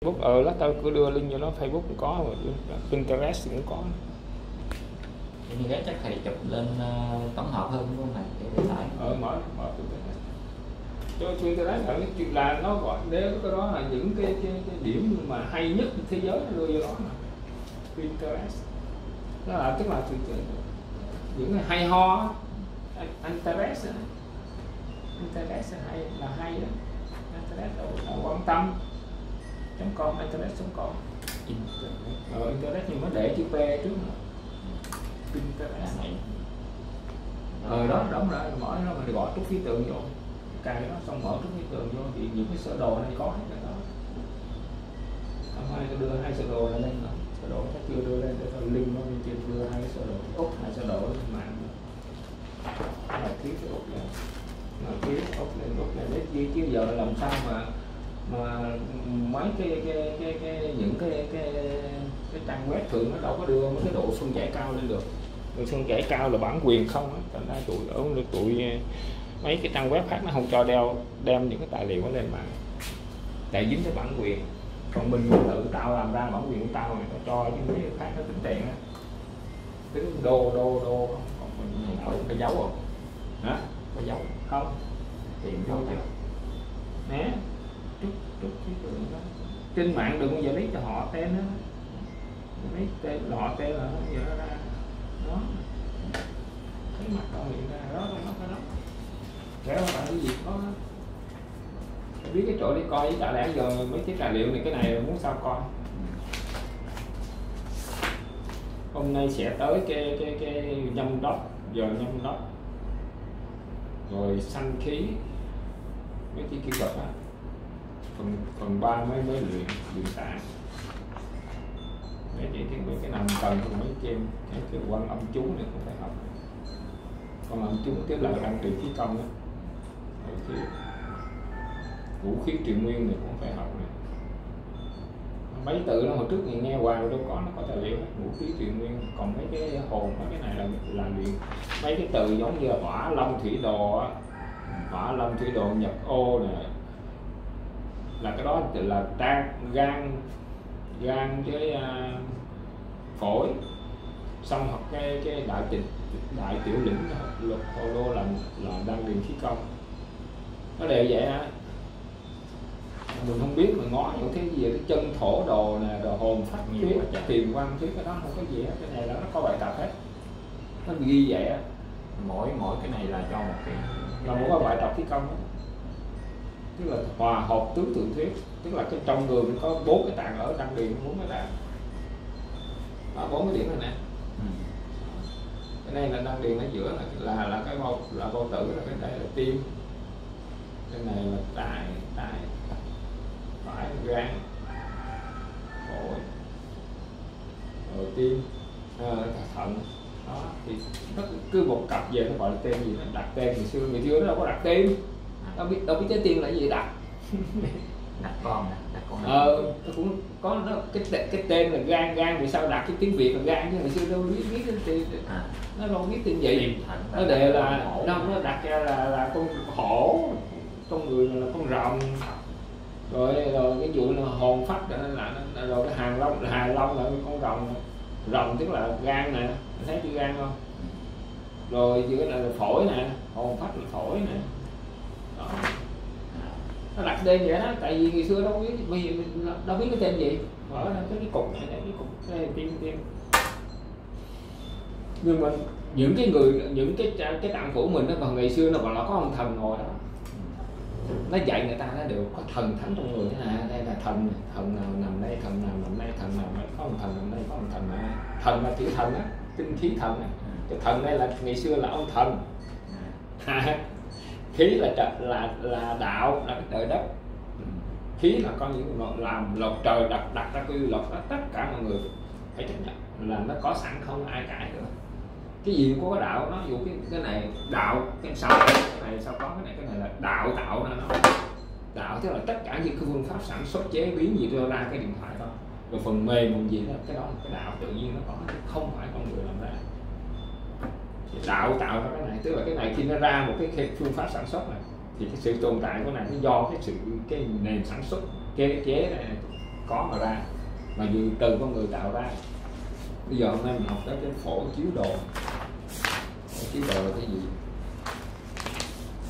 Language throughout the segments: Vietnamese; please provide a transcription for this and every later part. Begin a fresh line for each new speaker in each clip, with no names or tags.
Facebook ờ lát tao cứ đưa link cho nó Facebook cũng có mà Pinterest cũng có.
Pinterest chắc thầy chụp lên ờ, tổng hợp hơn đúng không thầy? Để để tải.
Ờ mở mở Pinterest. Cho Pinterest là cái là nó gọi nếu cái đó là những cái cái, cái điểm mà hay nhất thế giới nó đưa vô đó mà. Pinterest. Đó là tức là những cái hay ho. Pinterest. Pinterest là hay là hay đó Internet là, là quan tâm com internet.com
Internet.
Ờ, internet nhưng nó để chữ P trước nữa Pinterest
này.
Ờ đó đúng rồi mở nó mình gọi trúc khí tượng vô. Cài cái đó xong mở trúc khí tượng vô thì những cái sơ đồ này có hết cái đó. Không ai có đưa hai sơ đồ lên rồi sơ đồ chắc chưa đưa lên để thôi link nó bên trên đưa hai cái sơ đồ. Úp hai sơ đồ lên mạng. Là thiếu cái úp lên. Mà thiếu úp lên úp lên. Đấy chứ, chứ giờ làm sao mà mà mấy cái cái cái, cái những cái cái cái trang web thường nó đâu có đưa mấy cái độ phân giải cao lên được. Độ phân giải cao là bản quyền không á thành ra tụi ở tụi mấy cái trang web khác nó không cho đeo đem những cái tài liệu đó lên mạng. Tại dính cái bản quyền. Còn mình tự tạo làm ra bản quyền của tao này nó cho chứ mấy cái khác nó tính tiền á. Tính đô đô đô. Còn mình tự cái dấu không? Hả?
Có dấu
không?
Tiền
vô
dấu
nè chút chút cái tượng đó. Trên mạng đừng bao giờ lấy cho họ tên đó lấy tên họ tên là nó giờ nó ra. Đó. Thấy mặt con hiện ra, đó, nó cái đó kéo phải cái gì có biết cái chỗ đi coi với chả lẽ giờ, mấy cái tài liệu này, cái này muốn sao coi? Hôm nay sẽ tới cái cái cái nhâm đốc, giờ nhâm đốc. Rồi sanh khí. Mấy cái kỹ thuật á phần phần ba mới mới luyện luyện tạng mấy chỉ cái mấy cái nằm cần thì mấy cái cái cái quan âm chú này cũng phải học. Còn âm chú tiếp là đăng trị khí công á. Vũ khí truyền nguyên này cũng phải học này. Mấy từ nó hồi trước thì nghe hoài đâu có nó có tài liệu. Vũ khí truyền nguyên còn mấy cái hồn, mấy cái này là là luyện mấy cái từ giống như hỏa long thủy đồ á. Hỏa long thủy đồ nhập ô nè là cái đó là trang gan gan với à, phổi. Xong học cái cái đại tịch đại tiểu lĩnh luật hồ lô là là đang điền khí công. Nó đều vậy á. Mình không biết mình ngó những cái gì cái chân thổ đồ nè đồ hồn phát
Nhiều
thuyết tiền văn thuyết cái đó không có gì hết cái này là nó có bài tập hết. Nó ghi vậy á.
Mỗi mỗi cái này là cho một cái
là muốn có bài tập khí công đó. Tức là hòa hợp tứ tự thuyết tức là cái trong người mình có bốn cái tạng ở đăng điền bốn cái tạng. Đó, bốn cái điểm này nè.
Ừ.
cái này là đăng điền ở giữa là là, là cái bao là bao tử là cái đây là tim. Cái này là tai tai phải gan phổi rồi tim ờ, thận. Đó thì nó cứ một cặp về nó gọi là tên gì nó đặt tên ngày xưa người xưa nó đâu có đặt tên đâu biết đâu biết trái tim là gì đặt
đặt con đặt con
ờ nó cũng có nó cái cái tên là gan gan vì sao đặt cái tiếng việt là gan chứ ngày xưa đâu biết biết cái tên
à,
nó đâu biết tên
thận
nó đề là nó nó đặt ra là là con hổ. Con người là con rồng. Rồi rồi cái vụ là hồn phách là, là, là rồi cái hàng long hài long là con rồng. Rồng tức là gan nè. Thấy chữ gan không? Rồi chữ là phổi nè. Hồn phách là phổi nè nó đặt tên vậy đó tại vì ngày xưa đâu biết bây giờ mình đâu biết cái tên gì. Mở ra cái cái cục này này cái cục là tim tim nhưng mà những cái người những cái cái tạng phủ mình đó vào ngày xưa nó còn là có ông thần ngồi đó. Nó dạy người ta nó đều có thần thánh trong người thế này đây là thần này, thần nào nằm đây thần nào nằm đây thần nào có ông thần nằm đây có ông thần nằm đây. Thần là chữ thần á tinh khí thần á cái thần đây là ngày xưa là ông thần.
À,
khí là trời là là đạo, là cái trời đất. Khí là con những làm luật trời đặt đặt ra quy luật đó, tất cả mọi người phải chấp nhận là nó có sẵn không ai cãi được. Cái gì cũng có đạo, nó dù cái cái này đạo, cái sao, cái này sao có, cái này cái này là đạo tạo ra nó. Đạo tức là tất cả những cái phương pháp sản xuất, chế biến gì đưa ra cái điện thoại đó rồi phần mềm phần gì đó, cái đó là cái đạo tự nhiên nó có không phải con người làm ra. Thì đạo tạo ra cái này. Tức là cái này khi nó ra một cái, cái phương pháp sản xuất này thì cái sự tồn tại của này nó do cái sự cái nền sản xuất kế chế này có mà ra. Mà vì từ con người tạo ra. Bây giờ hôm nay mình học tới cái phổ chiếu đồ. Phổ chiếu đồ là cái gì?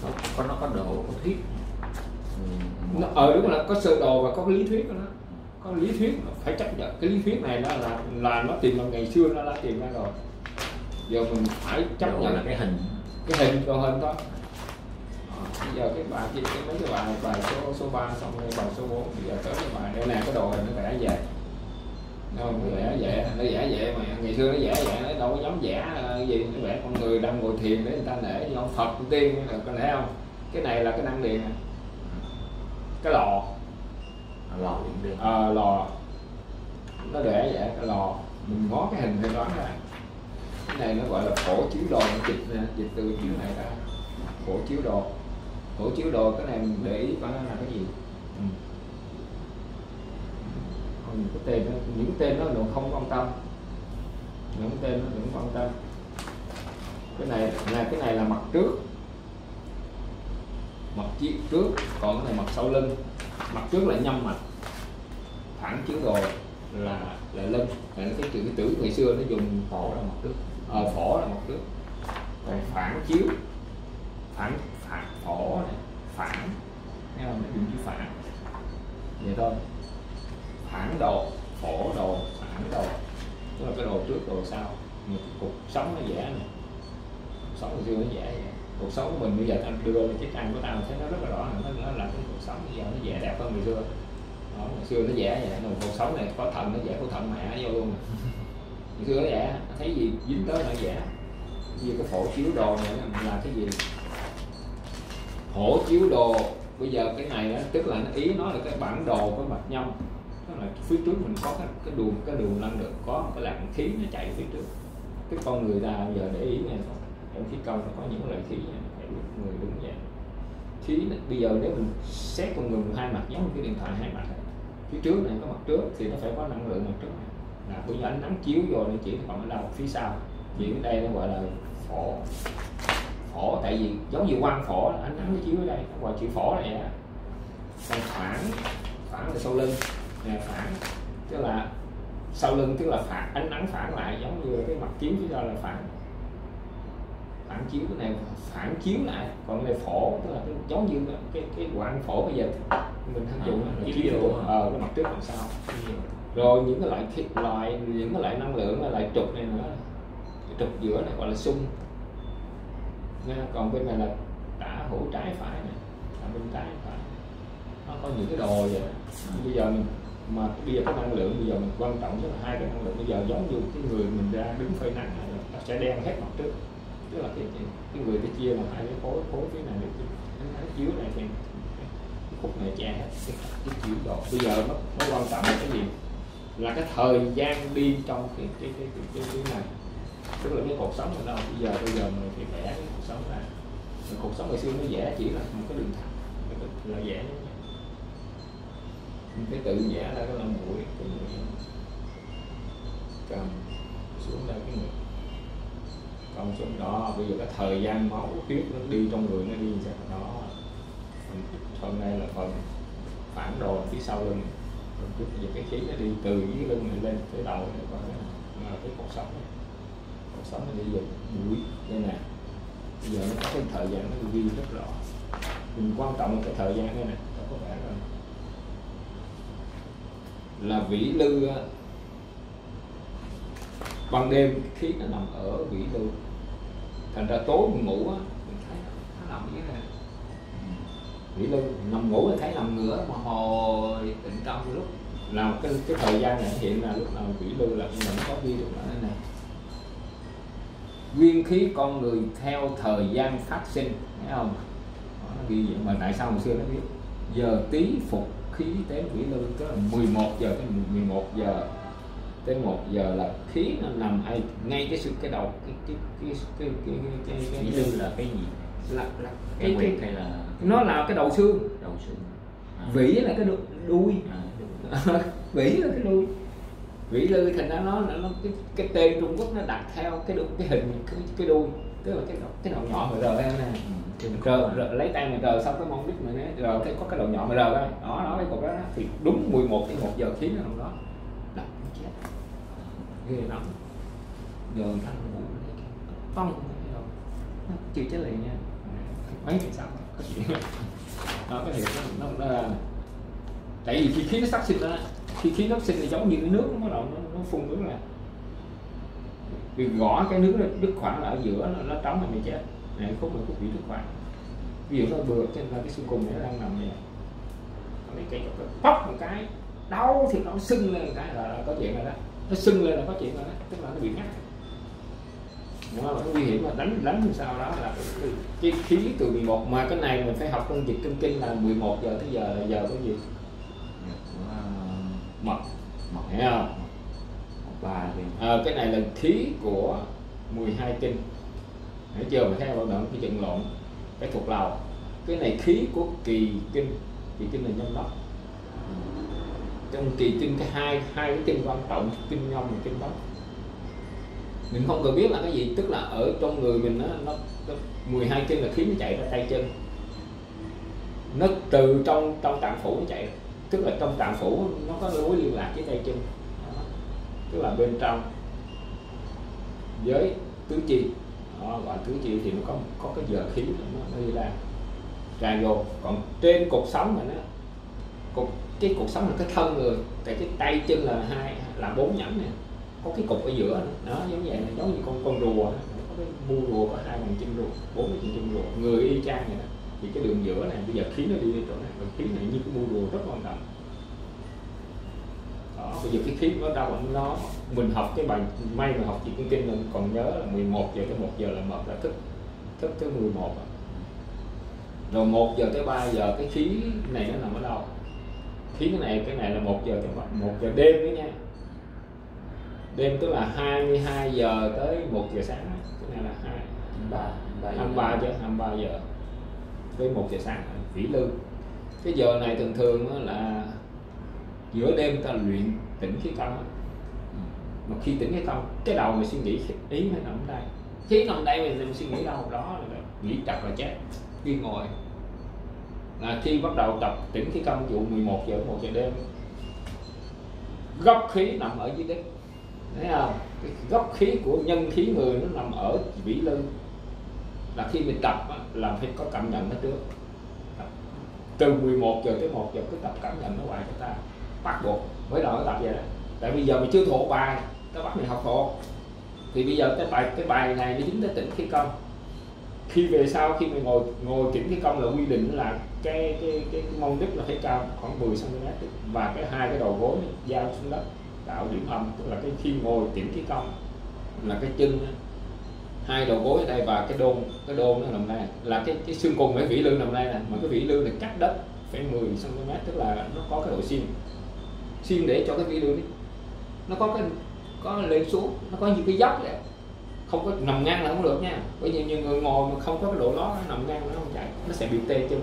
Có có nó có độ có thuyết. Ừ,
nó ờ đúng là có sơ đồ và có cái lý thuyết của nó. Có lý thuyết phải chấp nhận. Cái lý thuyết này nó là là nó tìm bằng ngày xưa nó đã tìm ra rồi giờ mình phải chấp
độ
nhận
là cái hình.
cái hình đồ hình thôi. Ờ, bây giờ cái bài cái, cái mấy cái bài bài số số 3 xong rồi bài số 4 bây giờ tới cái bài đây nè cái đồ hình nó vẽ về không? nó vẽ vậy nó vẽ vậy mà ngày xưa nó vẽ vậy nó đâu có dám vẽ ờ, cái gì. Nó vẽ con người đang ngồi thiền để người ta nể ông Phật ông tiên là có nể không? Cái này là cái năng điện nè. Cái lò.
Lò điện
Ờ, lò. Nó để vậy cái lò. Mình ngó cái hình thì đoán ra cái này nó gọi là phổ chiếu đồ. Dịch nè dịch từ chữ này ra. Phổ chiếu đồ. Phổ chiếu đồ cái này mình để ý coi nó là cái gì. Ừ. không cái tên đó, những tên nó đừng không quan tâm. Những tên nó đừng quan tâm. Cái này là cái này là mặt trước. Mặt trước còn cái này mặt sau lưng. Mặt trước là nhâm mặt phản chiếu đồ là là lưng là cái chữ cái tử ngày xưa nó dùng
phổ là một trước à,
ờ, phổ là một trước còn phản chiếu phản phản phổ này phản nghe không? Nó dùng chữ phản. Vậy thôi. Phản đồ phổ đồ phản đồ. Tức là cái đồ trước đồ sau. Một cái cuộc sống nó dễ này cuộc sống ngày xưa nó dễ vậy. Cuộc sống của mình bây giờ anh đưa lên cái ăn của tao thấy nó rất là rõ ràng. Nó, nó là cái cuộc sống bây giờ nó dễ đẹp hơn ngày xưa hồi xưa nó vẽ vậy nhưng con cuộc sống này có thận nó vẽ có thận mẹ vô luôn. Ngày xưa nó vẽ thấy gì dính tới nó vẽ. Như cái phổ chiếu đồ này nó là cái gì? Phổ chiếu đồ bây giờ cái này đó, tức là nó ý nó là cái bản đồ của mặt nhông, tức là phía trước mình có cái, cái đường cái đường lăn được, có cái làn khí nó chạy phía trước. Cái con người ta giờ để ý nghe thôi trong khí công nó có những loại khí người đứng vậy khí bây giờ nếu mình xét con người hai mặt giống như cái điện thoại hai mặt này phía trước này có mặt trước thì nó phải có năng lượng mặt trước này. Là bây giờ ánh nắng chiếu vô nó chỉ còn ở đâu phía sau. Chỉ ở đây nó gọi là phổ. Phổ tại vì giống như quang phổ ánh nắng nó chiếu ở đây nó gọi chữ phổ này á còn phản phản là sau lưng. Nè phản tức là sau lưng tức là phản ánh nắng phản lại giống như cái mặt chiếu phía sau là phản. Phản chiếu cái này phản chiếu lại còn cái này phổ tức là cái, giống như cái cái, cái quang phổ bây giờ mình hay dùng
À, chiếu vô.
vô ờ. cái mặt trước đằng sau rồi những cái loại khí, loại những cái loại năng lượng là loại trục này nữa. Cái trục giữa này gọi là xung. Nha, còn bên này là tả hữu trái phải này là bên trái phải. Nó có những cái đồ vậy. Đó. bây giờ mình mà bây giờ cái năng lượng bây giờ mình quan trọng nhất là hai cái năng lượng. Bây giờ giống như cái người mình ra đứng phơi nắng này là nó sẽ đen hết mặt trước. Tức là cái cái, cái người cái chia là hai cái khối khối phía này được cái ánh chiếu này thì cái khúc này che hết cái, cái chiếu đồ bây giờ nó nó quan trọng là cái gì? Là cái thời gian đi trong cái cái cái cái, cái, cái này. Tức là cái cuộc sống ở đâu? Bây giờ bây giờ mình phải vẽ cái cuộc sống ra. Rồi cuộc sống ngày xưa nó vẽ chỉ là một cái đường thẳng là vẽ mình phải tự vẽ ra cái lông mũi cái mũi cầm xuống đây cái ngực. Còn xuống đó bây giờ cái thời gian máu huyết nó đi trong người nó đi sao đó hôm nay này là phần phản đồ phía sau lưng. Bây giờ cái khí nó đi từ dưới lưng này lên tới đầu này coi cái cái cuộc sống này. Cuộc sống nó đi về mũi, đây nè. Bây giờ nó có cái thời gian nó ghi rất rõ. Mình quan trọng là cái thời gian đây nè Đó có vẻ rồi là vĩ lư ban đêm khí nó nằm ở vĩ lư, thành ra tối mình ngủ á vĩ lư nằm ngủ là thấy nằm ngửa mà hồi tỉnh trong lúc nào cái cái thời gian này hiện là lúc nào vĩ lư là mình có ghi được là đây này. Nguyên khí con người theo thời gian phát sinh thấy không? Nó ghi vậy. Mà tại sao hồi xưa nó biết? Giờ tí phục khí đến vĩ lư tức là 11 giờ tới 11 giờ. Tới 1 giờ là khí nó nằm ai ngay cái sự cái đầu cái cái cái cái cái cái cái,
Vĩ
cái,
lư là cái gì?
Là, là
cái
cái,
nguyệt
cái,
hay là
nó là cái đầu xương.
Đầu xương. À.
vĩ là cái đu- đuôi.
À,
vĩ là cái đuôi. Vĩ lư thành ra nó nó cái, cái tên Trung Quốc nó đặt theo cái đu, cái hình cái, cái đuôi. Tức là cái đầu, cái đầu nhỏ mà rờ ra nè.
Ừ.
rờ, rờ, lấy tay mình rờ xong cái mông đít mình ấy, rờ cái có cái đầu nhỏ mà rờ ra. Đó đó cái cục đó, đó. Thì đúng 11 đến 1 giờ khí nó đó. Nó chết. Ghê lắm. Giờ thanh ngủ. Nó chưa chết liền nha. Mấy có chuyện đó cái này nó, nó, ra tại vì khi khí nó phát sinh ra khi khí nó sinh thì giống như cái nước nó bắt đầu nó, nó phun nước ra vì gõ cái nước nó đứt khoảng là ở giữa nó, nó trống là bị chết. Này khúc này khúc bị đứt khoảng ví dụ nó bừa trên là cái xương cùng nó đang nằm này mấy cây chọc bóc một cái đau thì nó sưng lên một cái là, là có chuyện rồi đó. Nó sưng lên là có chuyện rồi đó tức là nó bị ngắt đó là nguy hiểm mà. Đánh đánh sao đó là cái, cái khí từ 11 mà cái này mình phải học trong dịch kinh kinh là 11 giờ tới giờ là giờ cái gì? Mật.
một
hiểu không?
Ba thì
à, cái này là khí của 12 kinh. Hiểu chưa? Mà thấy bao động cái trận lộn cái thuộc lầu. Cái này khí của kỳ kinh. Kỳ kinh là nhâm đốc trong kỳ kinh cái hai hai cái kinh quan trọng kinh nhâm và kinh đốc mình không cần biết là cái gì tức là ở trong người mình nó, nó, nó 12 kinh là khí nó chạy ra tay chân. Nó từ trong trong tạng phủ nó chạy tức là trong tạng phủ nó có mối liên lạc với tay chân. Đó. tức là bên trong với tứ chi. Đó, gọi tứ chi thì nó có có cái giờ khí nó, nó đi ra. Ra vô. Còn trên cột sống mà nó cột cái cột sống là cái thân người tại cái tay chân là hai là bốn nhẫn này có cái cục ở giữa nó đó giống vậy này giống như con con rùa có cái bu rùa có hai bàn chân rùa bốn cái chân rùa. Người y chang vậy đó. Thì cái đường giữa này bây giờ khí nó đi đến chỗ này còn khí này như cái bu rùa rất quan trọng. Đó, bây giờ cái khí nó đâu nó mình học cái bài may mà học chị cái kinh mình còn nhớ là 11 giờ tới 1 giờ là một là thức thức tới 11 à. rồi 1 giờ tới 3 giờ cái khí này nó nằm ở đâu? Khí cái này cái này là 1 giờ tới 1 giờ đêm đấy nha đêm tức là 22 giờ tới 1 giờ sáng. Cái này là 2
ba ba
23 chứ 23 giờ tới 1 giờ sáng vĩ lư. Cái giờ này thường thường là giữa đêm ta luyện tỉnh khí công mà khi tỉnh khí công cái đầu mình suy nghĩ ý nó nằm đây. Khí nằm đây mình, mình suy nghĩ đâu đó là nghĩ chặt là chết khi ngồi. Là khi bắt đầu tập tỉnh khí công dụ 11 giờ 1 giờ đêm gốc khí nằm ở dưới đất thấy không? Cái gốc khí của nhân khí người nó nằm ở vĩ lư là khi mình tập là phải có cảm nhận nó trước. Từ 11 giờ tới 1 giờ cứ tập cảm nhận nó hoài cho ta. Bắt buộc mới đầu nó tập vậy đó. Tại bây giờ mình chưa thuộc bài ta bắt mình học thuộc thì bây giờ cái bài cái bài này nó dính tới tỉnh khí công. Khi về sau khi mình ngồi ngồi chỉnh khí công là quy định là cái cái cái, cái mông đít là phải cao khoảng 10 cm và cái hai cái đầu gối giao xuống đất đạo điểm âm tức là cái khi ngồi tiễn khí công là cái chân hai đầu gối ở đây và cái đôn cái đôn nó nằm đây. Là cái cái xương cùng cái vĩ lư nằm đây nè. Mà cái vĩ lư này cách đất phải 10 cm tức là nó có cái độ xiên. Xiên để cho cái vĩ lư đi. Nó có cái có lên xuống nó có những cái dốc đấy không có nằm ngang là không được nha. Bởi vì nhiều người ngồi mà không có cái độ đó nó nằm ngang nó không chạy. Nó sẽ bị tê chân.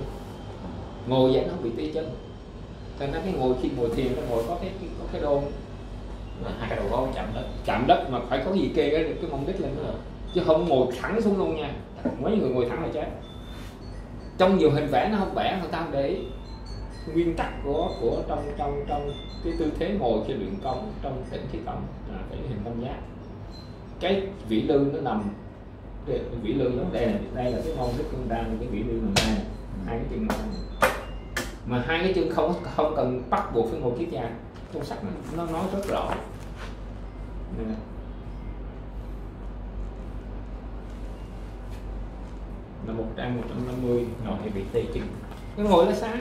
Ngồi vậy nó bị tê chân. Cho nên cái ngồi khi ngồi thiền nó ngồi có cái, cái có cái đôn
là hai cái đầu gối chạm đất.
Chạm đất mà phải có gì kê cái cái mông đít lên nữa chứ không ngồi thẳng xuống luôn nha. Mấy người ngồi thẳng là chết. Trong nhiều hình vẽ nó không vẽ người ta không để ý. Nguyên tắc của của trong trong trong cái tư thế ngồi khi luyện công trong tỉnh khí công là cái hình tam giác. Cái vĩ lư nó nằm cái vĩ lư nó đây này đây là cái mông đít con đang cái vĩ lư nằm đây này. hai cái chân này mà hai cái chân không không cần bắt buộc phải ngồi kiết giang cuốn sách nó, nói rất rõ. Là một trang 150 ngồi thì bị tê chân cái ngồi nó sai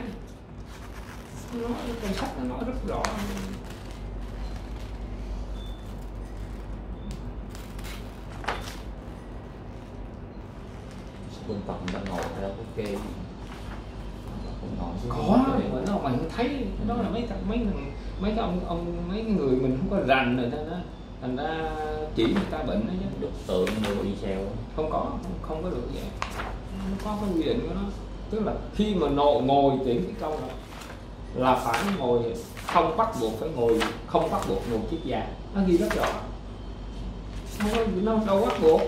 nó cuốn sách nó nói rất rõ.
Quân tập đang ngồi theo ok
có. mà nó mày không thấy đó là mấy mấy thằng mấy cái ông ông mấy người mình không có rành rồi đó thành ra chỉ người ta bệnh đó chứ.
Được tượng người đi xeo.
Không có không có được vậy. Nó có cái quy định của nó. Tức là khi mà ngồi ngồi tiễn cái câu đó là phải ngồi không bắt buộc phải ngồi không bắt buộc ngồi chiếc già nó ghi rất rõ. Không có nó đâu bắt buộc.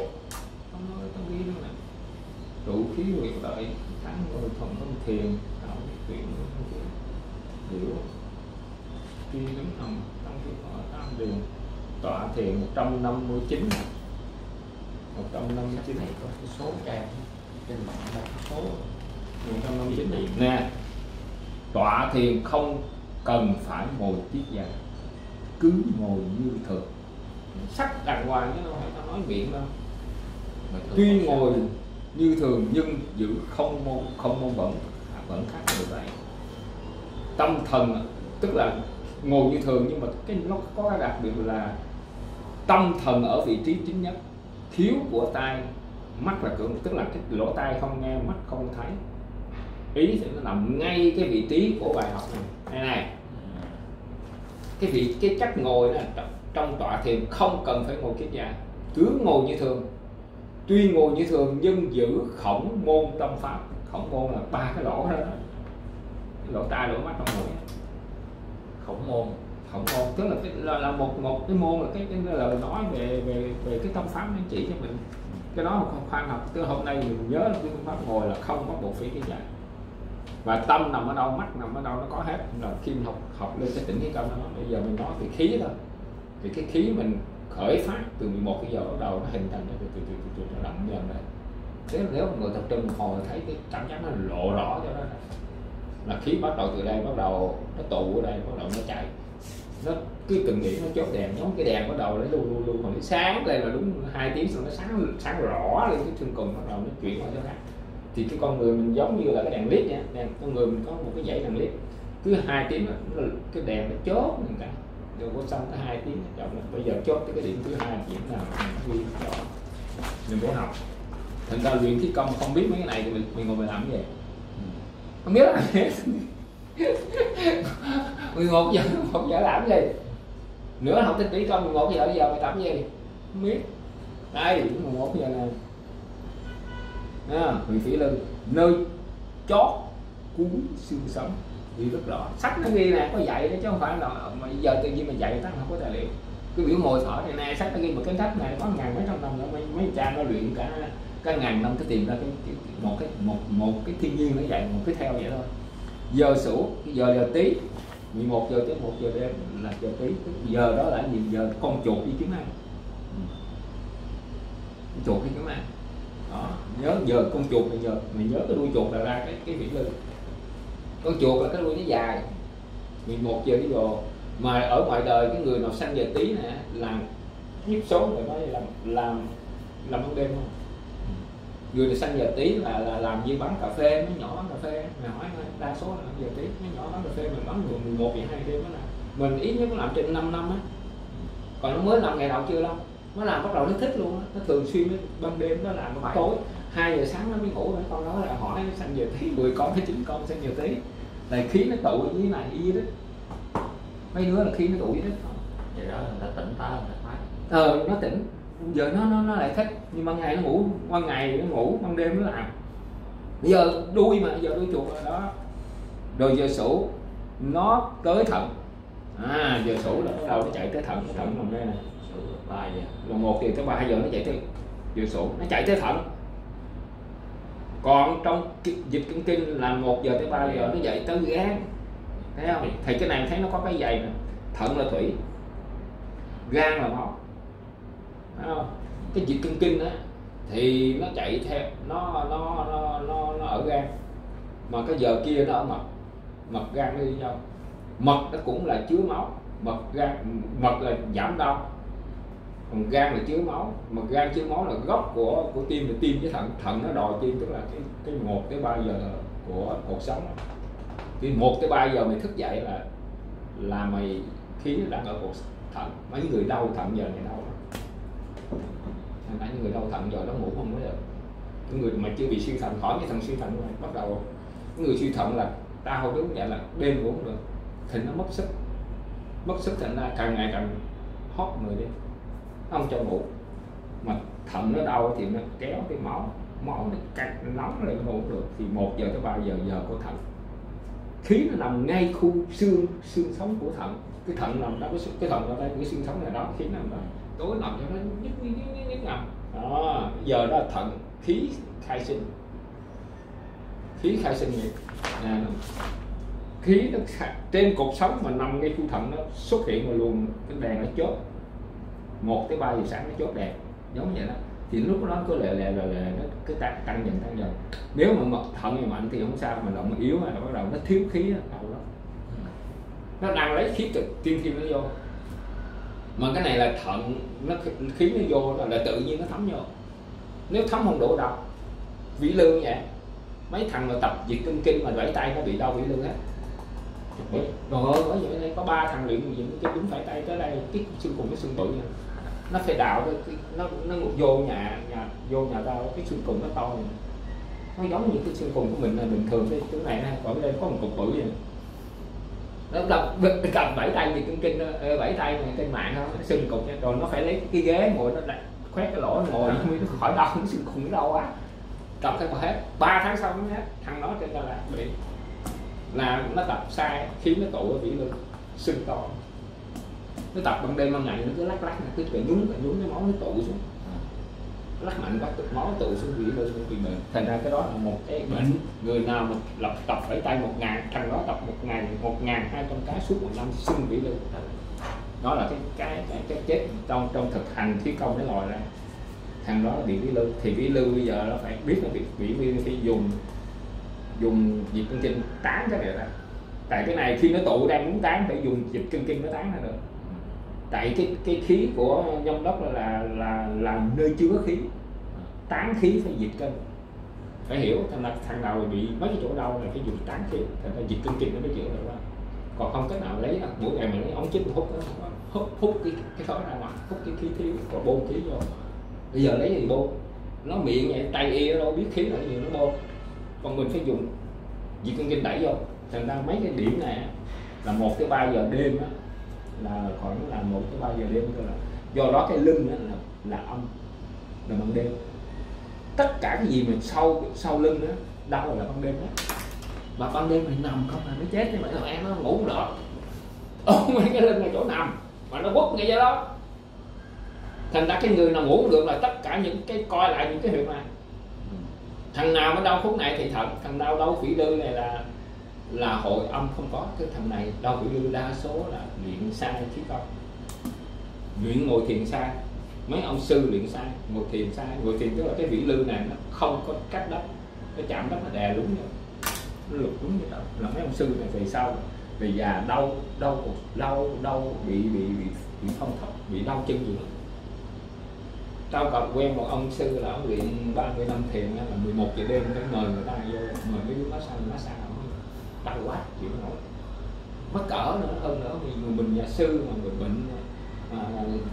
Không có nó ghi trụ khí nguyện lợi thắng ngôi thuận thông thiền hiểu. Khi đứng nằm trong cái họ tam điền tọa thiền 159 159
này có cái số trang trên mạng là cái số.
159 này. Nè tọa thiền không cần phải ngồi tiết dài cứ ngồi như thường. Sắc đàng hoàng chứ đâu phải ta nói miệng đâu. Tuy ngồi như thường nhưng giữ không môn không môn vẫn vẫn khác người vậy tâm thần, tức là ngồi như thường, nhưng mà cái nó có cái đặc biệt là tâm thần ở vị trí chính nhất. Thiếu của tai, mắt là cưỡng tức là cái lỗ tai không nghe, mắt không thấy. Ý thì nó nằm ngay cái vị trí của bài học này. Này này. Cái vị, cái cách ngồi đó trong- trong tọa thiền không cần phải ngồi kiết già cứ ngồi như thường. Tuy ngồi như thường nhưng giữ khổng môn tâm pháp. Khổng môn là ba cái lỗ đó lỗ tai lỗ mắt trong mũi
khổng môn
khổng môn tức là cái là, là một một cái môn là cái, cái lời nói về về về cái tâm pháp nó chỉ cho mình cái đó không khoan học tức là hôm nay mình nhớ là cái phương pháp ngồi là không bắt buộc phải cái dài và tâm nằm ở đâu mắt nằm ở đâu nó có hết là khi mình học học lên cái tỉnh cái công đó bây giờ mình nói về khí thôi thì cái khí mình khởi phát từ 11 cái giờ bắt đầu nó hình thành từ từ từ từ, từ nó đậm dần đây nếu nếu mà người tập trung hồi thấy cái cảm giác nó lộ rõ cho đó là khí bắt đầu từ đây bắt đầu nó tụ ở đây bắt đầu nó chạy. Nó cứ từng điểm nó chốt đèn nhóm cái đèn bắt đầu nó luôn luôn luôn. Còn nó sáng lên là đúng hai tiếng sau nó sáng sáng rõ lên cái chân cùng bắt đầu nó chuyển qua chỗ khác. Thì cái con người mình giống như là cái đèn led nha đèn con người mình có một cái dãy đèn led. Cứ hai tiếng nó, cái đèn nó chốt mình cả rồi có xong tới hai tiếng chọn là bây giờ chốt tới cái điểm thứ hai điểm nào mình đi mình muốn học. Thành ra luyện thi công không biết mấy cái này thì mình, mình ngồi mình làm cái gì? Không biết mười một giờ một giờ làm gì? Nữa không tích kỹ công 11 giờ bây giờ mày tập gì? Không biết. Đây 11 giờ này. À, vị chỉ là nơi chót cuốn xương sống. Ghi rất rõ. Sách nó ghi nè có dạy đấy chứ không phải là mà giờ tự nhiên mình dạy người ta không có tài liệu. Cái biểu ngồi thở này nè sách nó ghi một cái sách này có ngàn mấy trăm năm nữa mấy, mấy cha nó luyện cả cái ngàn năm cái tìm ra cái, cái, cái một cái một một cái thiên nhiên nó vậy một cái theo vậy thôi. Giờ sủ cái giờ giờ tí 11 giờ tới 1 giờ đêm là giờ tí. Giờ đó là gì? Giờ con chuột đi kiếm ăn. Con chuột đi kiếm ăn. Đó nhớ giờ con chuột mình giờ mình nhớ cái đuôi chuột là ra cái cái biển lưng con chuột là cái đuôi nó dài 11 giờ đi đồ mà ở ngoài đời cái người nào sanh giờ tí nè làm nhiếp số người nói làm làm làm ban đêm không người này sanh giờ tí là, là làm như bán cà phê mấy nhỏ bán cà phê. Mày hỏi đa số là giờ tí mấy nhỏ bán cà phê mình bán từ 11 giờ hai đêm đó nè mình ít nhất làm trên 5 năm á. Còn nó mới làm ngày đầu chưa đâu nó làm bắt đầu nó thích luôn á. Nó thường xuyên nó ban đêm nó làm
Phải.
tối. Hai giờ sáng nó mới ngủ nữa con đó là hỏi nó sanh giờ tí 10 con hay 9 con sanh giờ tí. Là khí nó tụ dưới này y đất mấy đứa là khí nó tụ dưới đất
vậy đó người ta tỉnh táo người ta
ờ nó tỉnh giờ nó nó nó lại thích. Nhưng ban ngày nó ngủ ban ngày nó ngủ, ban đêm nó làm. Bây giờ đuôi mà, giờ đuôi chuột rồi đó. Rồi giờ sủ, nó tới thận. À giờ sủ là bắt đầu nó chạy tới thận thận nằm đây nè.
Ba giờ
là một giờ tới ba giờ nó chạy tới. Giờ sủ, nó chạy tới thận. Còn trong dịch kinh kinh là một giờ tới ba giờ nó dậy tới gan thấy không? Thì cái này thấy nó có cái dày nè. Thận là thủy. Gan là máu thấy không? Cái dịch kinh kinh á thì nó chạy theo nó nó nó nó, nó ở gan. Mà cái giờ kia nó ở mật mật gan nó đi nhau mật nó cũng là chứa máu mật gan mật là giảm đau. Còn gan là chứa máu mà gan chứa máu là gốc của của tim là tim với thận. Thận nó đòi tim tức là cái cái một tới ba giờ của cuộc sống. Thì một tới ba giờ mày thức dậy là là mày khí nó đang ở cuộc thận. Mấy người đau thận giờ này đau Thành ra những người đau thận giờ nó ngủ không có được. Những người mà chưa bị suy thận khỏi cái thằng suy thận này bắt đầu những người suy thận là đau đúng vậy là đêm ngủ không được. Thì nó mất sức. Mất sức thành ra càng ngày càng hót người đi. Không cho ngủ. Mà thận nó đau thì nó kéo cái máu máu nó cắt nóng lên ngủ được. Thì một giờ tới ba giờ giờ của thận. Khí nó nằm ngay khu xương xương sống của thận. Cái thận nằm đó cái, xương- cái thận ở đây cái xương sống này đó khí nằm đó tối nằm cho nó nhức nhức nhức nhức, nhức nằm đó giờ đó là thận khí khai sinh khí khai sinh nghiệp khí nó trên cột sống mà nằm ngay khu thận nó xuất hiện mà luồng cái đèn nó chớp một tới ba giờ sáng nó chớp đèn giống vậy đó thì lúc đó có lè lè lè lè nó cứ tăng tăng dần tăng dần nếu mà thận thì mạnh thì không sao mà động yếu là bắt đầu nó thiếu khí đó, đầu đó nó đang lấy khí cực tiên thiên nó vô mà cái này là thận nó khí nó vô là, là tự nhiên nó thấm vô. Nếu thấm không đủ độc vĩ lương vậy. Mấy thằng mà tập diệt kinh kinh mà gãy tay nó bị đau vĩ lương hết rồi ơi bởi vậy đây có ba thằng luyện diệt cái đúng phải tay tới đây cái xương cùng cái xương bự nha. Nó phải đào nó nó vô nhà nhà vô nhà tao cái xương cùng nó to này. nó giống như cái xương cùng của mình là bình thường cái chỗ này ở đây có một cục bự vậy nó đập cầm bảy tay thì kinh kinh bảy tay trên mạng nó sưng cục rồi nó phải lấy cái ghế ngồi nó đặt khoét cái lỗ ngồi mới nó khỏi đau nó sưng khủng đau quá. Tập cái hết ba tháng sau nó hết. Thằng nó trên Lạt bị là nó tập sai khiến nó tụ ở vĩ lưng sưng to. Nó tập ban đêm ban ngày nó cứ lắc lắc nó cứ phải nhúng nhúng cái máu nó tụ xuống lắc mạnh bắt tụ máu tụ xuống vĩ xuống bị bệnh thành ra cái đó là một cái bệnh. Người nào mà lập tập phải tay một ngàn thằng đó tập một ngày một ngàn hai trăm cái suốt một năm xuống vĩ lưng đó là cái cái cái, cái chết trong trong thực hành khí công để lòi ra. Thằng đó bị vĩ lưu. Thì vĩ lưu bây giờ nó phải biết nó bị vĩ lưu phải dùng dùng dịch kinh kinh tán cái này ra. Tại cái này khi nó tụ đang muốn tán phải dùng dịch kinh kinh nó tán ra được tại cái cái khí của nhông đốc là là là nơi chứa khí. Tán khí phải dịch cân. Phải hiểu, thằng là thằng nào bị mấy cái chỗ đau là phải dùng tán khí. Thành ra dịch cân kinh nó mới chữa được đó còn không cách nào lấy, mỗi ngày mình lấy ống chích hút hút hút cái cái khói ra ngoài, hút cái khí thiếu còn bôn khí vô. Bây giờ lấy gì bô nó miệng vậy tay y đâu biết khí là gì, nó bô còn mình phải dùng diệt cân kinh đẩy vô. Thành ra mấy cái điểm này là một cái ba giờ đêm á là khoảng là một tới ba giờ đêm thôi là. Do đó cái lưng đó là là âm là ban đêm. Tất cả cái gì mà sau sau lưng đó đau là ban đêm đó mà ban đêm mình nằm không là nó chết nhưng mà thằng em nó ngủ được. Ôm cái lưng là chỗ nằm mà nó quất ngay ra đó. Thành ra cái người nào ngủ được là tất cả những cái coi lại những cái huyệt này. Thằng nào mà đau khúc này thì thận thằng đau đau phỉ lư này là là hội âm không có, cái thằng này đau phỉ lư đa số là luyện sai khí công luyện ngồi thiền sai, mấy ông sư luyện sai, ngồi thiền sai. Ngồi thiền tức là cái vĩ lư này nó không có cách đất cái chạm đất nó đè đúng rồi nó lục đúng như đó. Là mấy ông sư này về sau, về già đau đau đau đau, bị bị bị bị phong thấp, bị đau chân gì đó. Tao còn quen một ông sư là ông luyện 30 năm thiền là 11 giờ đêm, phải mời người ta vô, mời mấy đứa massage massage đau quá, chịu nổi. Mất cỡ nữa, hơn nữa vì người mình nhà sư mà người bệnh mà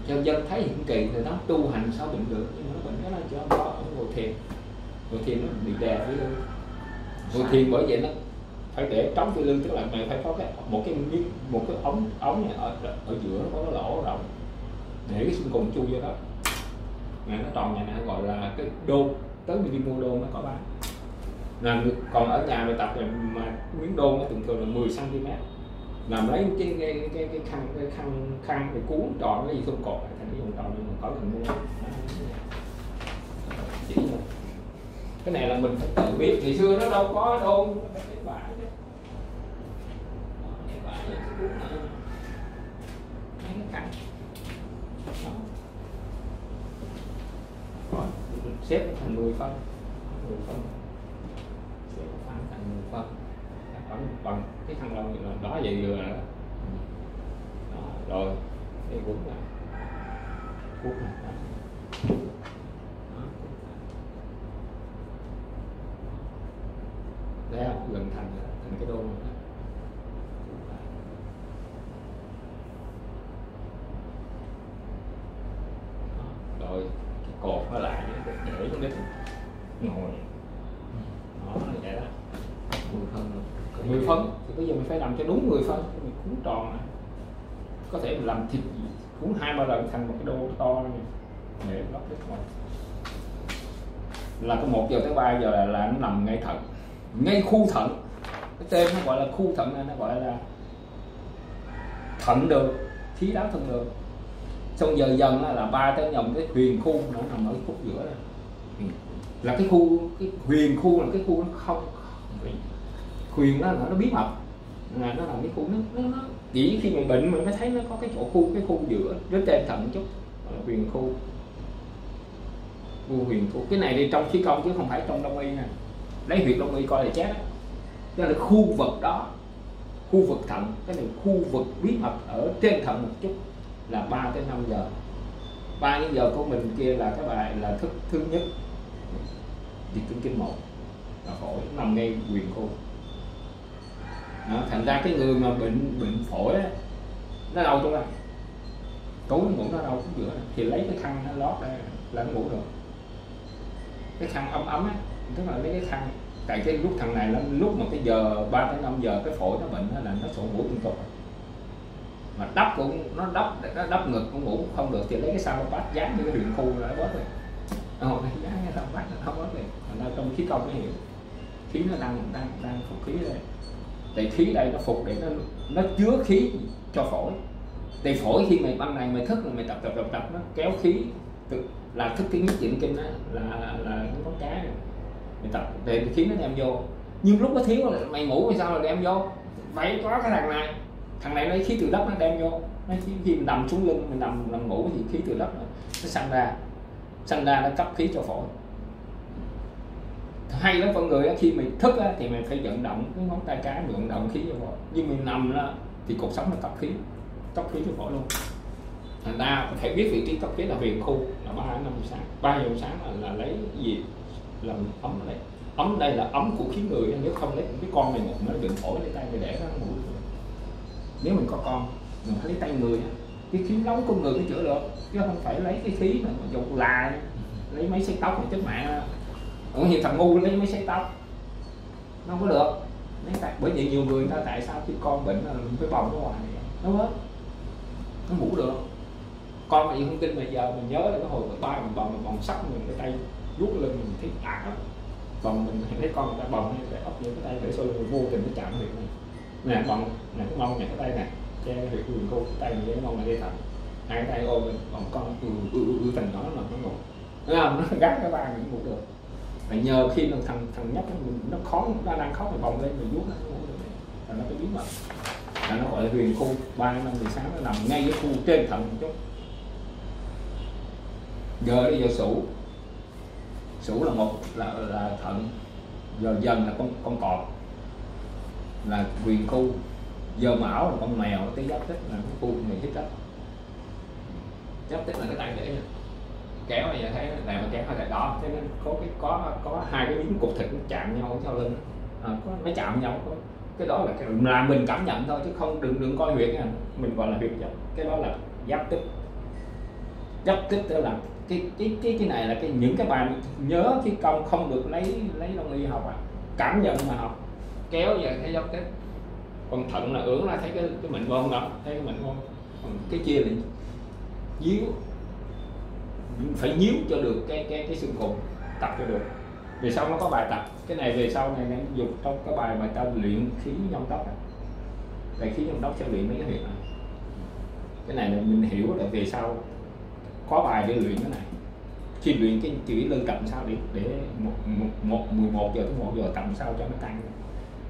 cho dân thấy hiện kỳ thì nó tu hành sao bệnh được, nhưng mà nó bệnh cái là cho không có ngồi thiền. Ngồi thiền nó bị đè với lưng. Ngồi thiền bởi vậy nó phải để trống cái lưng, tức là mày phải có cái, một cái miếng, một cái ống ống này ở ở giữa nó có cái lỗ rộng để cái xương cùng chui vô đó. Mà nó tròn nhà này gọi là cái đô, tới mình đi mua đô nó có bán là còn ở nhà mình tập mà miếng đôn nó thường thường là 10 cm làm lấy cái cái cái, cái khăn cái khăn khăn để cuốn tròn cái gì không cột thành cái vòng tròn mình khỏi cần mua. Chỉ cái này là mình phải tự biết ngày xưa nó đâu có đôn cái bãi cái bãi cái cuốn cái khăn. Xếp thành 10 phân. 10 phân thành 10 phân khoảng bằng cái thăng long là đó vậy vừa đó. đó, rồi. Cái cuốn này. Cuốn này đây gần thành thành cái đô này. Có thể mình làm thịt cũng hai ba lần thành một cái đô to này để lót hết ngoài là có một giờ tới ba giờ là, là nó nằm ngay thận. Ngay khu thận. Cái tên nó gọi là khu thận này nó gọi là thận đường khí đáo thận đường. Xong giờ dần là ba tới nhầm cái huyền khu nó nằm ở khúc giữa này. Ừ. Là cái khu cái huyền khu là cái khu nó không huyền đó nó là nó bí mật. Là nó là cái khu nó, nó, nó chỉ khi mình bệnh mình mới thấy nó có cái chỗ khu, cái khu giữa, rất trên thận chút. Huyền khu. Khu huyền khu. Cái này đi trong khí công chứ không phải trong đông y nè. Lấy huyệt đông y coi là chết đó. đó là khu vực đó. Khu vực thận. Cái này khu vực bí mật ở trên thận một chút. Là 3 tới 5 giờ. 3 những giờ của mình kia là cái bài là thức thứ nhất. Dịch kinh kinh một. Là phổi nằm ngay quyền khu à, thành ra cái người mà bệnh bệnh phổi á, nó đau chỗ này tối ngủ nó đau cũng giữa thì lấy cái khăn nó lót ra là nó ngủ được cái khăn ấm ấm á tức là lấy cái khăn. Tại cái lúc thằng này nó lúc mà cái giờ 3 tới 5 giờ cái phổi nó bệnh đó là nó sổ mũi liên tục. Mà đắp cũng nó đắp nó đắp ngực cũng ngủ không được thì lấy cái sao bát dán như cái đường khu là nó bớt rồi ồ này dán cái sao bát nó không bớt rồi thành ra trong khí công nó hiểu. Khí nó đang đang đang phục khí đây tại khí đây nó phục để nó nó chứa khí cho phổi. Thì phổi khi mày ban này mày thức là mày tập tập tập tập nó kéo khí từ là thức cái nhất diện kinh đó là là nó có cá mày tập để khí nó đem vô. Nhưng lúc nó thiếu là mày ngủ mày sao là đem vô? Vậy có cái thằng này. Thằng này lấy khí từ đất nó đem vô. Nó khi, khi mình nằm xuống lưng mình nằm nằm ngủ thì khí từ đất nó, nó sanh ra. Sanh ra nó cấp khí cho phổi hay lắm con người khi mình thức á, thì mình phải vận động cái ngón tay cái vận động khí cho phổi. Nhưng mình nằm đó, thì cuộc sống nó cấp khí cấp khí cho phổi luôn. Thành ra có thể biết vị trí cấp khí là huyền khu là ba năm sáng. Ba giờ sáng là, là lấy gì? Làm ấm ở đây ấm đây là ấm của khí người nếu không lấy cái con này một nó đừng phổi lấy tay mình để nó ngủ nếu mình có con mình phải lấy tay người cái khí nóng của người mới chữa được chứ không phải lấy cái khí mà dục là lấy mấy sợi tóc mà chết mạng ở nhiều thằng ngu nó mới sợi tóc nó không có được. Lấy tại bởi vì nhiều người ta tại sao khi con bệnh là mình phải bồng nó hoài nó hết. Nó ngủ được. Con mà gì không tin mà giờ mình nhớ là cái hồi ba mình bồng mình bồng sắt mình cái tay rút lên mình thấy ảo. Bồng mình thấy con người ta bồng như để ốc những cái tay để sôi vô tình nó chạm huyệt này. Nè bồng nè cái mông nè cái tay nè. Che huyệt quyền cô cái tay mình cái mông này dây thẳng hai tay ôm mình bồng con ừ ừ ừ, ừ, ừ thành nó là nó ngủ. Nó không nó gắt cái ba mình ngủ được mà nhờ khi nó thằng thằng nhóc nó, nó khó nó đang khóc thì bồng lên mình vuốt nó ngủ là nó cái bí mật là nó gọi là huyền khu. Ba năm mười sáng nó nằm ngay cái khu trên thận một chút. Giờ đi giờ sủ. Sủ là một là là thận. Giờ dần là con con cọp. Là quyền khu. Giờ mão là con mèo tí giáp tích là cái khu này hít đất. Giáp tích là cái tay để kéo này thấy này mà kéo lại đó. Thế nên có cái có có hai cái miếng cục thịt nó chạm nhau sau lưng. À, có nó chạm nhau có. Cái đó là cái là mình cảm nhận thôi chứ không đừng đừng coi huyệt nha. Mình gọi là huyệt dập cái đó là giáp tích giáp tích tức là cái cái cái cái này là cái những cái bài nhớ cái công không được lấy lấy đông y học à. Cảm nhận mà học. Kéo về thấy giáp tích còn thận là ưỡn là thấy cái cái mình môn đó thấy cái mình môn còn cái chia là díu phải nhíu cho được cái cái cái xương cụt tập cho được. Về sau nó có bài tập. Cái này về sau này nên dùng trong cái bài mà ta luyện khí nhông tóc này khí nhông tóc sẽ luyện mấy cái huyệt này cái này là mình hiểu là về sau có bài để luyện cái này. Khi luyện cái chỉ lưng tập sao để để một một một, mười một giờ tới một giờ tập sao cho nó tăng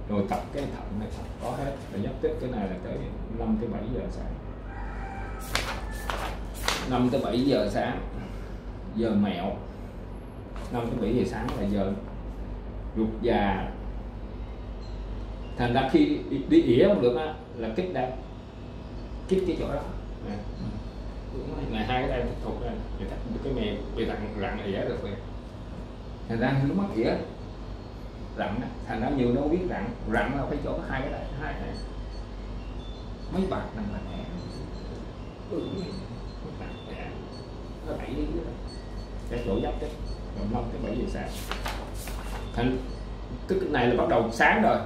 rồi tập cái thận này, tập có hết. Và nhấp tiếp cái này là tới 5 tới 7 giờ sáng. 5 tới 7 giờ sáng giờ mẹo. Năm thứ bảy giờ sáng là giờ ruột già. Thành ra khi đi ỉa không được á là kích đây kích cái chỗ đó. Nè. Này hai cái tay thuộc này thì cái mè bị rặn rặn ỉa được rồi. Thành ra lúc mắc ỉa rặn thành ra nhiều đâu biết rặn rặn là phải chỗ có hai cái tay hai này mấy bạc nằm là nhẹ ừ, nó đẩy đi nữa cái chỗ giáp tích rồi năm tới bảy giờ sáng. Thành tức cái này là bắt đầu sáng rồi.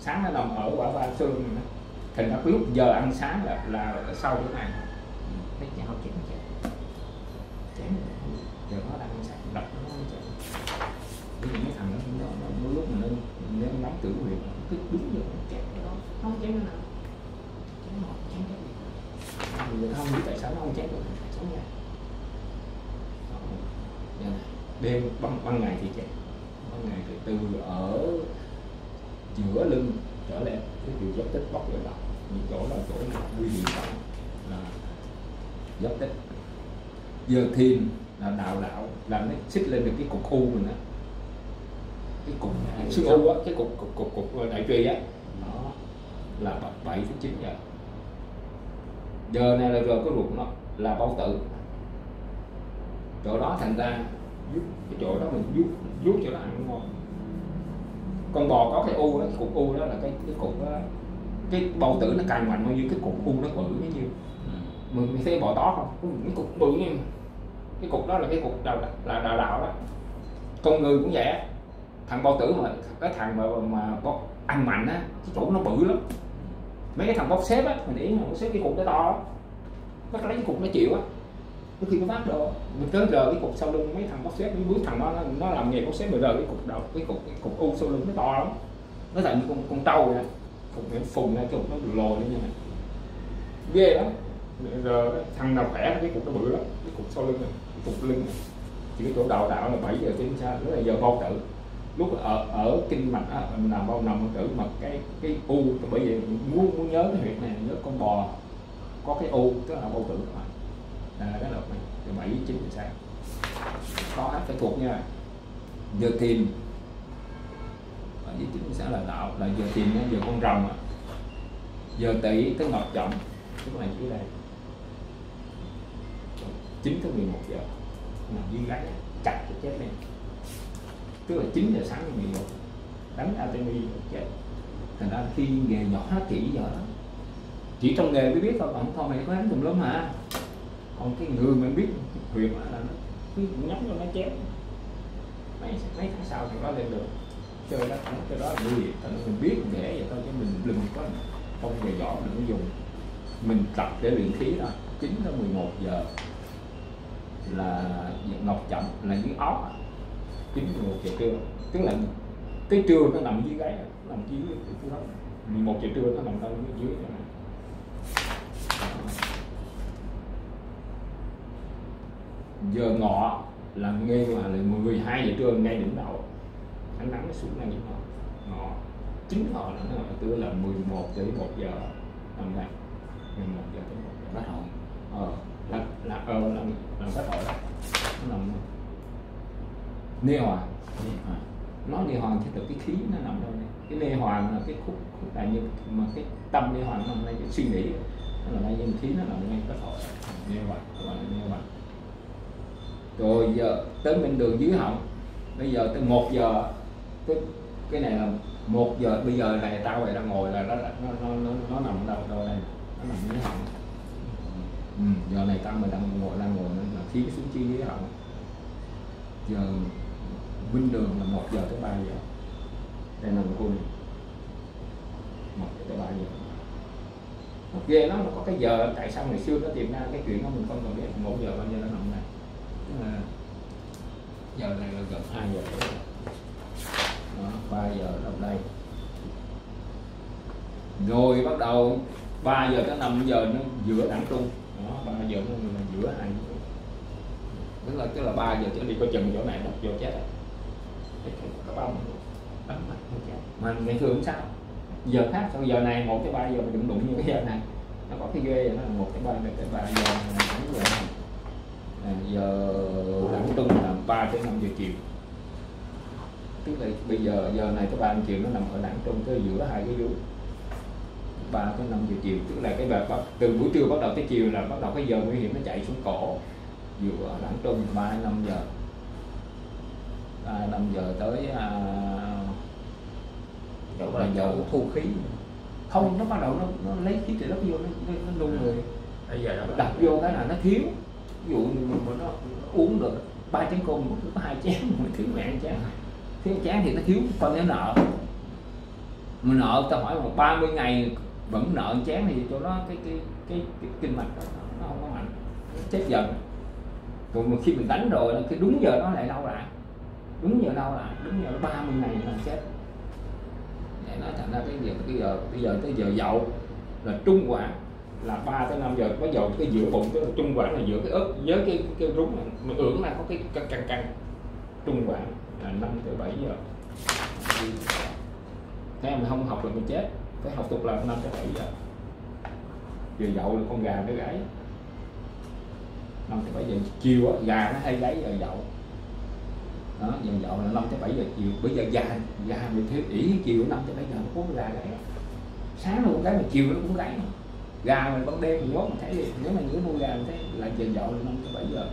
Sáng nó nằm ở quả ba xương đó. thành ra cái lúc giờ ăn sáng là là ở sau cái này. Cái chảo chén chén chén giờ nó đang ăn sáng đập nó ăn chén ví dụ mấy thằng nó nó, nó lúc mà nó nó nắm tử huyệt cứ đúng giờ nó chén cái đó. Nó không chén cái nào. Chén một chén cái gì người ta không biết tại sao nó không chén được chén nha đêm ban, ban ngày thì chạy. Ban ngày thì từ ở giữa lưng trở lên cái kiểu dốc tích bóc lại những chỗ là chỗ là nguy hiểm trọng là dốc tích giờ thiền là đạo đạo là nó xích lên được cái cục u mình á. Cái cục xương u á cái cục cục cục cục đại trì á. Đó. Là bảy tới chín giờ. Giờ này là giờ có ruột nó là bao tử. Chỗ đó thành ra giúp cái chỗ đó mình vuốt vuốt cho nó ăn ngon. Con bò có cái u đó cục u đó là cái cái cục đó, cái bầu tử nó càng mạnh bao nhiêu cái cục u nó bự bấy nhiêu mình thấy bò tó không? Cái cục bự như cái cục đó là cái cục đào là đào đạo đó. Con người cũng vậy thằng bao tử mà cái thằng mà mà bó, ăn mạnh á cái chỗ nó bự lắm. Mấy cái thằng bóc xếp á mình để ý bóc xếp cái cục nó to lắm. Nó lấy cái cục nó chịu á nó khi nó phát đồ. Mình tới giờ cái cục sau lưng mấy thằng bóc xếp mấy bước thằng đó nó, nó làm nghề bóc xếp bây giờ cái cục đầu cái cục cái cục u sau lưng nó to lắm. Nó thành như con con trâu vậy cục nó phùng ra cục nó lồi lên như này. Ghê lắm. Giờ thằng nào khỏe cái cục nó bự lắm. Cái cục sau lưng này cái cục lưng này. Chỉ cái chỗ đào đạo là 7 giờ tính xa đó là giờ bao tử. Lúc ở ở kinh mạch á, mình làm bao nằm bao tử mà cái cái u bởi vì muốn muốn nhớ cái huyệt này nhớ con bò. Có cái u tức là bao tử các là cái đợt này, từ bảy chín giờ sáng. Khó hết phải thuộc nha. Giờ tìm. Ở dưới chín giờ sáng là đạo là giờ tìm giờ con rồng á giờ tỷ tới ngọc trọng chúng này dưới đây chín tới 11 giờ. Nằm duy gái chặt cái chết lên. Tức là 9 giờ sáng đến 11 đánh Artemis chết. Thành ra khi nghề nhỏ kỹ giờ đó chỉ trong nghề mới biết thôi bạn thôi mày có đánh tùm lum mà còn cái người mình biết quyền là nó cứ nhắm cho nó chém. Mấy mấy tháng sau thì nó lên được chơi đó cái đó là nguy hiểm thành mình biết để vậy thôi, chứ mình đừng có không về võ đừng có dùng. Mình tập để luyện khí thôi. 9 tới 11 giờ là ngọc chậm, là dưới óc chín một giờ trưa. Tức là cái trưa nó nằm dưới gáy, nó nằm dưới cái đó. 11 giờ trưa nó nằm trong dưới này giờ ngọ là ngay mà là 12 giờ trưa ngay đỉnh đầu. Ánh nắng nó xuống ngay đỉnh đầu. Ngọ. Chính họ là nó tức là 11 tới 1 giờ nằm đây 11 giờ tới 1 giờ. Bắt đầu ờ là là ờ là là bắt đầu đó. Nó nằm nê hòa à. nói nê hoàng thì từ cái khí nó nằm đâu này cái nê hoàng là cái khúc, khúc đại như mà cái tâm nê hoàng nằm đây cái suy nghĩ. Nó là đây nhưng khí nó nằm ngay cái thọ nê hoàng. Gọi là nê hoàng rồi giờ tới bên đường dưới họng. Bây giờ tới một giờ cái cái này là một giờ. Bây giờ này tao này đang ngồi là nó nó nó nó, nó nằm đâu đâu đây? Nó nằm dưới họng. Ừ, giờ này tao mình đang ngồi đang ngồi nên là khí xuống chi dưới họng. Giờ bên đường là một giờ tới ba giờ. Đây là một cô này. Một giờ tới ba giờ. Nó ghê lắm nó có cái giờ tại sao ngày xưa nó tìm ra cái chuyện đó mình không cần biết. Một giờ bao giờ nó nằm này là giờ này là gần 2 giờ. Đó, 3 giờ ở đây. Rồi bắt đầu 3 giờ tới 5 giờ nó giữa đẳng trung đó 3 giờ nó là giữa hai tức là tức là 3 giờ trở đi coi chừng chỗ này nó vô chết rồi. Có bao bắn mặt vô chết. Mà ngày thường sao. Giờ khác sau giờ này một cái ba giờ mình đụng đụng như cái giờ này. Nó có cái ghê nó là một cái ba này tới ba giờ này giờ à, đẳng trung là 3 tới 5 giờ chiều. Tức là bây giờ giờ này 3 giờ chiều nó nằm ở đẳng trung tới giữa hai cái vú. 3 tới 5 giờ chiều tức là cái đợt bắt từ buổi trưa bắt đầu tới chiều là bắt đầu cái giờ nguy hiểm nó chạy xuống cổ ở đẳng trung 3 5 giờ. 3 5 giờ tới à, là giờ thu khí. Không nó bắt đầu nó, nó lấy khí trời đất vô nó, nó, nó nung người.
Bây giờ nó
đặt vô cái là nó thiếu ví dụ như mà nó uống được ba chén cơm nó có hai chén mà thiếu mẹ chén. Thiếu chén thì nó thiếu con nếu nợ. Mà nợ ta hỏi mà 30 ngày vẫn nợ chén thì chỗ nó cái cái cái, cái kinh mạch đó, nó không có mạnh. Nó chết dần. Còn mà khi mình đánh rồi cái đúng giờ nó lại đau lại. Đúng giờ đau lại đúng giờ nó 30 ngày là chết. Để nói thành ra cái giờ bây giờ bây giờ tới giờ dậu là trung quản là 3 tới 5 giờ. Bắt đầu cái giữa bụng cái trung quản là giữa cái ớt với cái cái, cái rúng này. Mà ưỡng là có cái căng căng căng. Trung quản là 5 tới 7 giờ. Thế em không học là mình chết. Phải học tục làm 5 tới 7 giờ. Vừa dậu là con gà nó gáy năm tới bảy giờ chiều á gà nó hay gáy giờ dậu. Đó giờ dậu là năm tới bảy giờ chiều. Bây giờ gà gà mình thiếu ỉ chiều năm tới bảy giờ nó cũng gà gáy sáng nó cũng gáy mà chiều nó cũng gáy gà mình ban đêm mình ngốt mình thấy đi nếu mà những mua gà mình thấy là giờ dậu năm tới bảy giờ.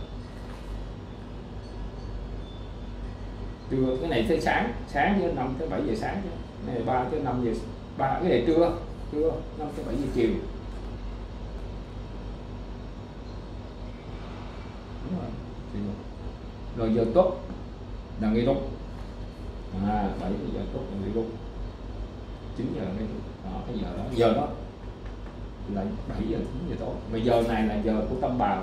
Trưa, cái này tới sáng sáng chứ, năm tới bảy giờ sáng chứ. Cái này ba tới năm giờ, ba, cái này trưa trưa, năm tới bảy giờ chiều. Đúng rồi rồi giờ tốt, là nghi lúc à bảy giờ tốt là nghi lúc chín giờ nghi lúc đó, cái giờ đó giờ đó là 7 giờ 9 giờ tối. Mà giờ này là giờ của tâm bào.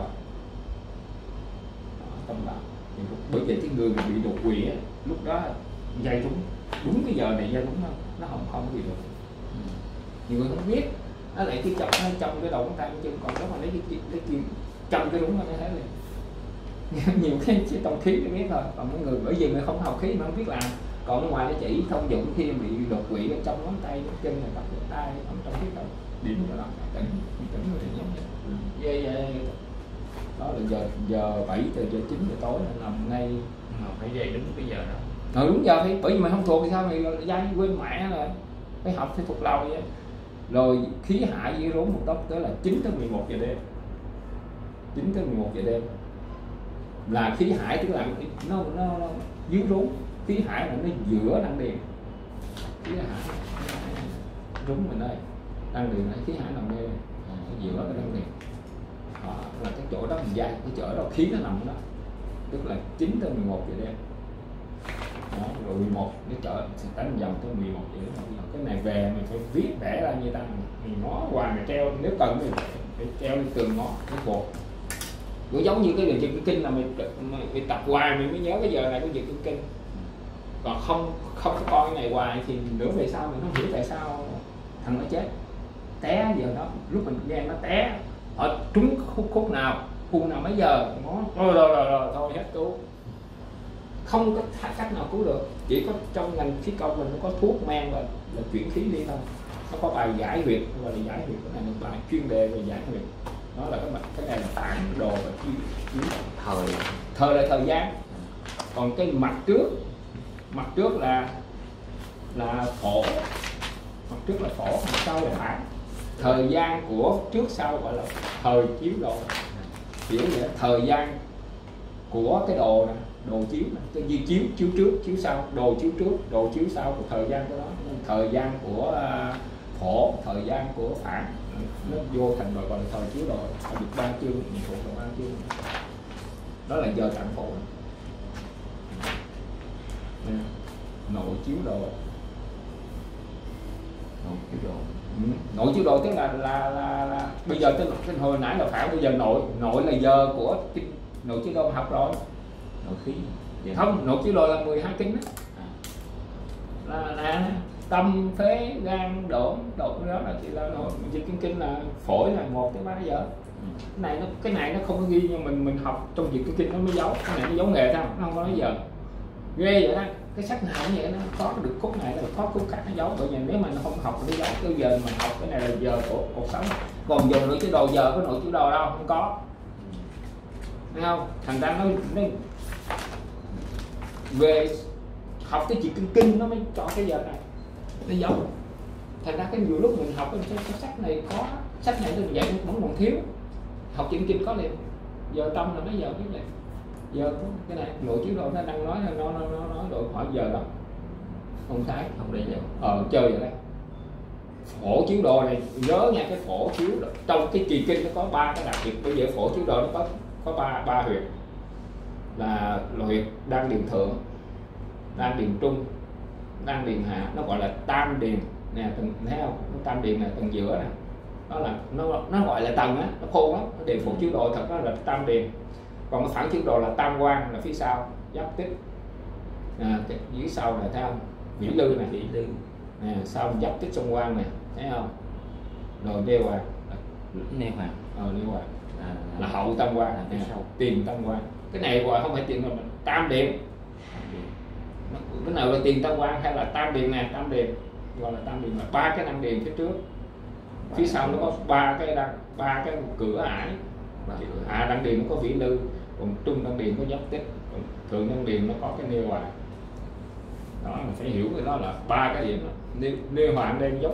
Đó, tâm bào. Bởi vậy cái người mà bị đột quỵ lúc đó dây đúng đúng cái giờ này dây đúng không? nó không không bị được. Ừ. nhiều người không biết. Nó lại cái chọc nó trong cái đầu ngón tay chân còn nếu mà lấy cái cái, cái kim trong cái đúng là như thế này. Nhiều cái chỉ tông khí mới biết thôi. Còn mấy người bởi vì người không học khí mà không biết làm. Còn ngoài nó chỉ thông dụng khi bị đột quỵ ở trong ngón tay ngón chân là bắt tay không trong cái đầu điểm làm tỉnh tỉnh rồi thì giống như dây dây đó là giờ giờ 7 giờ giờ 9 giờ tối là nằm ngay.
Mà phải dậy đúng cái giờ đó.
Ờ đúng giờ thì bởi vì mình không thuộc thì sao? Mày dây quên mẹ rồi phải học phải thuộc lâu vậy. Rồi khí hải với rốn một tóc tới là 9 tới 11 giờ đêm. 9 tới 11 giờ đêm. Là khí hải tức là nó nó, nó dưới rốn. Khí hải là nó giữa đăng điền khí hải rúng mình đây đăng điện ở khí hải nằm đây ở giữa cái đăng điện đó, là cái chỗ đó mình dài cái chỗ đó khí nó nằm đó. Tức là 9 tới 11 giờ đêm. Đó, rồi 11 cái chợ sẽ đánh dòng tới 11 giờ đêm. Cái này về mình phải viết vẽ ra như ta mình ngó hoài mình treo nếu cần thì phải treo lên tường ngó cái cột cũng giống như cái đường chân kinh là mình, mình, mình tập hoài mình mới nhớ cái giờ này cái việc kinh. Còn không không có coi cái này hoài thì nửa về sau mình không hiểu tại sao thằng nó chết té giờ nó lúc mình nghe nó té ở trúng khúc khúc nào khu nào mấy giờ nó rồi rồi rồi, rồi thôi hết cứu. Không có cách nào cứu được chỉ có trong ngành khí công mình nó có thuốc men và là chuyển khí đi thôi. Nó có bài giải huyệt gọi là giải huyệt cái này là bài chuyên đề về giải huyệt. Nó là cái mặt cái này là tản đồ và chi, chi
thời.
Thời là thời gian. Còn cái mặt trước mặt trước là là phổ. Mặt trước là phổ mặt sau là phản thời gian của trước sau gọi là thời chiếu đồ hiểu nghĩa thời gian của cái đồ này đồ chiếu này cái gì chiếu chiếu trước chiếu sau đồ chiếu trước đồ chiếu sau của thời gian của nó. Thời gian của à, khổ, thời gian của phản nó vô thành rồi gọi là thời chiếu đồ ở được ba chương mình thuộc là ba chương đó là giờ tặng phổ. Nội chiếu đồ
nội chiếu đồ
nội chiếu đồ tức là là là, là bây giờ cái, cái hồi nãy là phản bây giờ nội nội là giờ của nội chiếu đồ học rồi.
Nội khí. Dạ.
không nội chiếu đồ là 12 kinh đó.
À,
là là tâm phế gan đổn đột đó là chỉ là nội. Dịch kinh kinh là phổi là một tới ba giờ.
Ừ.
cái này nó cái này nó không có ghi nhưng mình mình học trong dịch kinh kinh nó mới giấu. Cái này nó giấu nghề sao nó không có nói giờ. Ghê vậy đó cái sách nào cũng vậy nó có được cốt này là có cốt khác nó giấu. Bởi vì nếu mà nó không học nó giấu cái giờ mà học cái này là giờ của cuộc sống. Còn giờ nữa chế đồ giờ có nội chữ đồ đâu? Không có. Thấy không? Thành ra nó, nó về học cái chuyện kinh kinh nó mới chọn cái giờ này. Nó giấu. Thành ra cái nhiều lúc mình học cái, cái, cái sách này có sách này nó dạy vẫn còn thiếu. Học chuyện kinh có liền. Giờ tâm là nó giờ cái liền có cái này nội chiếu đồ nó đang nói nó nó nó nói đội hỏi giờ đó. Không thấy.
Không để giờ.
Ờ chơi vậy đấy phổ chiếu đồ này nhớ nha cái phổ chiếu đồ. trong cái kỳ kinh nó có ba cái đặc biệt. Bây giờ phổ chiếu đồ nó có có ba ba huyệt. Là huyệt đan điền thượng đan điền trung đan điền hạ. Nó gọi là tam điền. Nè tầng thấy không? Tam điền là tầng giữa nè. Đó là nó nó gọi là tầng á nó khô lắm nó điền phổ chiếu đồ thật đó là tam điền còn cái phản chiếu đồ là tam quan là phía sau giáp tích. À, dưới sau này thấy không vĩ lư này
vĩ lư.
Nè sau giáp tích sông quan này thấy không? Rồi đeo hoàng.
Neo hoàng.
Ờ đeo hoàng.
À,
là hậu tam quan.
là phía sau.
tiền tam quan. Cái này gọi không phải tiền mà tam điện cái nào là tiền tam quan hay là tam điện nè tam điện gọi là đăng điền là ba cái đăng điền phía trước. Phía sau nó có ba cái đăng ba cái cửa ải hạ đăng điền nó có vĩ lư còn trung đăng điền có dốc tích, còn thượng đăng điền nó có cái nêu hòa đó, mình phải hiểu cái đó là ba cái điểm đó. nêu nêu hòa đang dốc